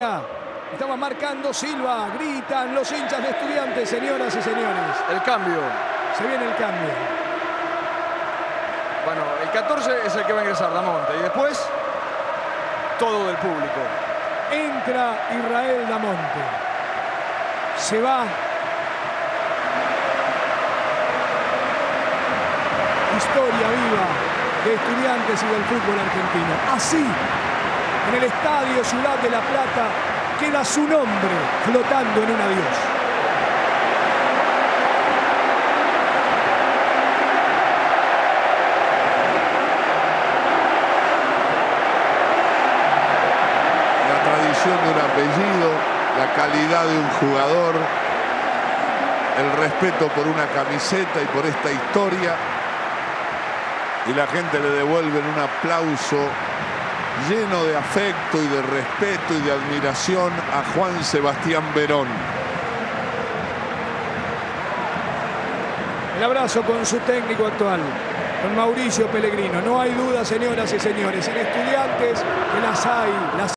Estaba marcando Silva, gritan los hinchas de estudiantes, señoras y señores. El cambio. Se viene el cambio. Bueno, el 14 es el que va a ingresar Damonte. Y después, todo del público. Entra Israel Damonte. Se va. Historia viva de estudiantes y del fútbol argentino. Así, en el Estadio Ciudad de La Plata, queda su nombre flotando en un adiós. La tradición de un apellido, la calidad de un jugador, el respeto por una camiseta y por esta historia. Y la gente le devuelve un aplauso lleno de afecto y de respeto y de admiración a Juan Sebastián Verón. El abrazo con su técnico actual, con Mauricio Pellegrino. No hay duda, señoras y señores, en estudiantes que las hay, las